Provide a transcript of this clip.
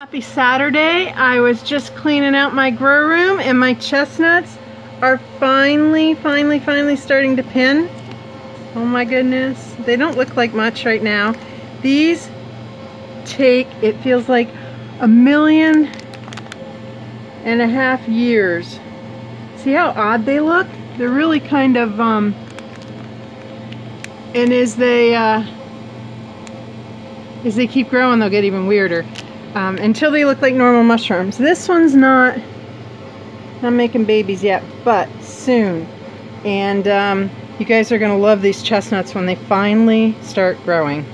Happy Saturday. I was just cleaning out my grow room and my chestnuts are finally, finally, finally starting to pin. Oh my goodness. They don't look like much right now. These take, it feels like a million and a half years. See how odd they look? They're really kind of, um, and as they, uh, as they keep growing, they'll get even weirder. Um, until they look like normal mushrooms. This one's not, not making babies yet, but soon. And um, you guys are going to love these chestnuts when they finally start growing.